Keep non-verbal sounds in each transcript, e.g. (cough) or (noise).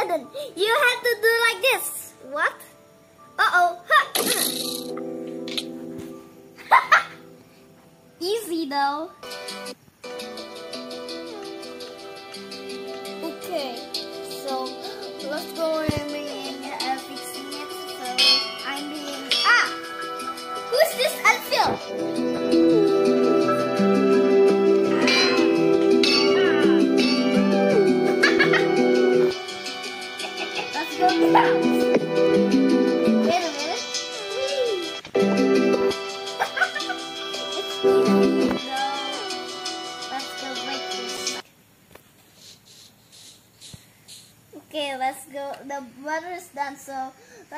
sudden. You have to do like this. What? Uh-oh. (laughs) Easy though. Okay, so let's go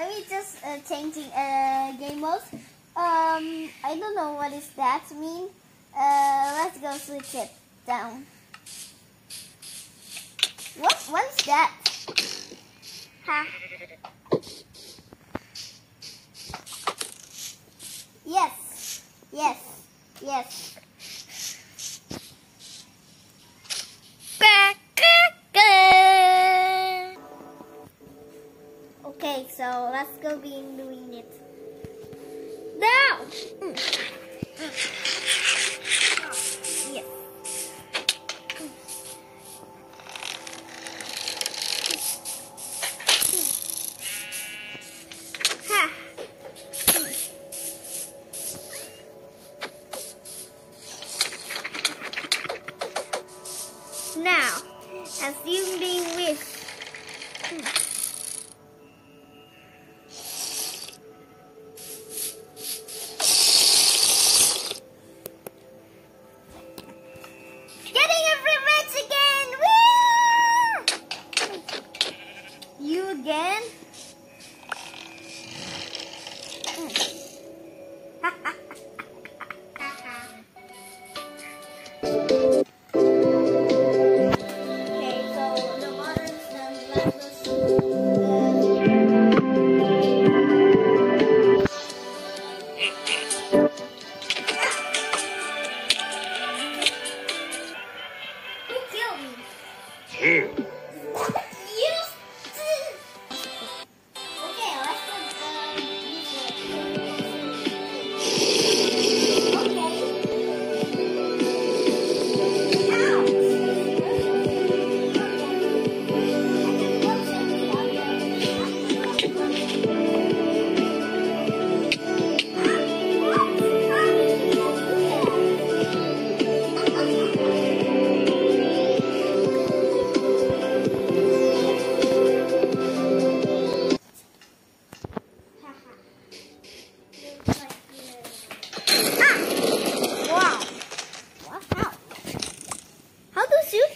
let me just uh, changing uh, game mode. Um, I don't know what is that mean. Uh, let's go switch it down. What? What is that? Ha. Yes. Yes. Yes. Go being doing it. Now. Now, as you being with You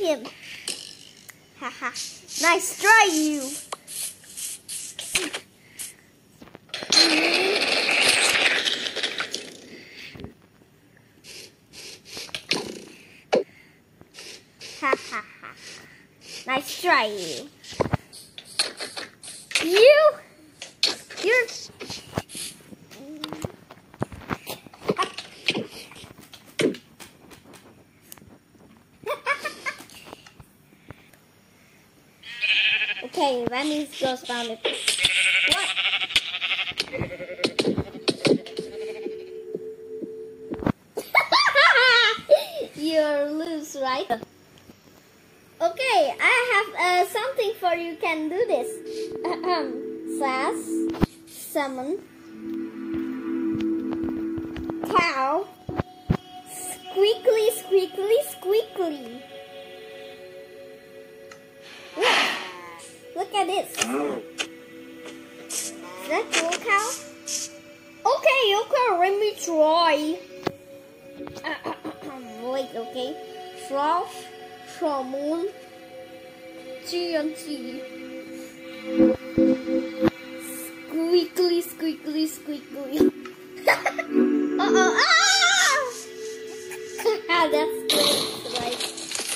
him? Haha. nice try, you. Ha ha ha. Nice try, you. You. You're. Okay, found it. What? (laughs) You're loose, right? Okay, I have uh, something for you. Can do this. (clears throat) Sass, summon, let me try. (coughs) Wait, okay. Frost, Shaman, TNT. Squeakly, squeakly, squeakly. (laughs) Uh-oh, ah! (laughs) ah, that's great, right?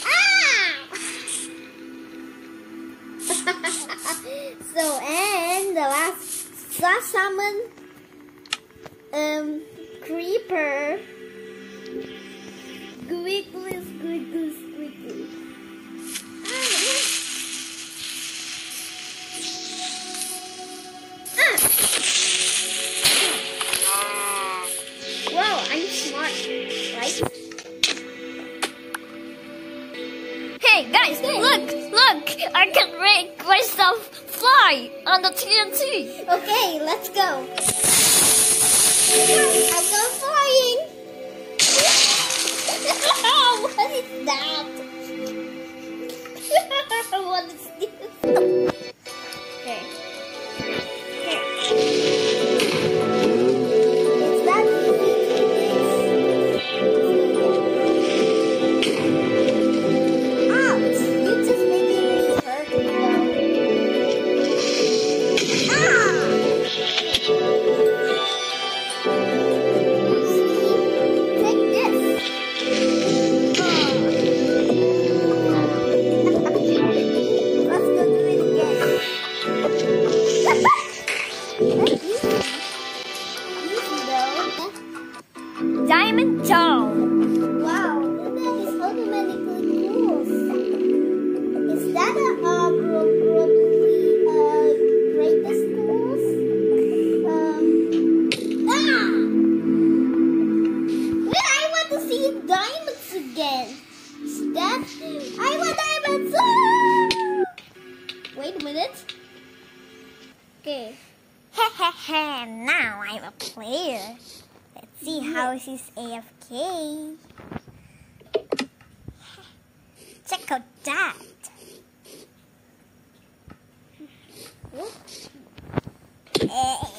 Ah! (laughs) so and the last last summon um, creeper. Squiggly, squiggly, squiggly. Ah! Ah! I'm smart, right? Hey guys, look, look! I can make myself fly on the TNT! Okay, let's go! I'm flying. (laughs) what is that? (laughs) what is this? Diamond Toe. Wow, that is automatically close. Is that a uh, probably uh, greatest tools? Um, ah! I want to see diamonds again. Is that? I want diamonds! Ah! Wait a minute. Okay. now I'm a player. How she's AFK. Check out that. Eh,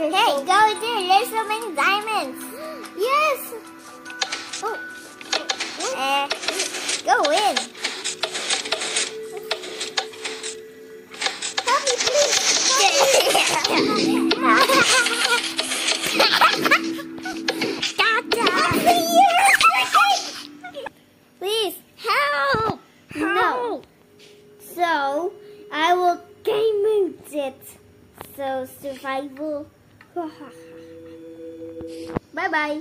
okay, Hey, go there. There's so many diamonds. Yes. Oh. Eh, go in. Bye